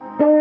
Bye.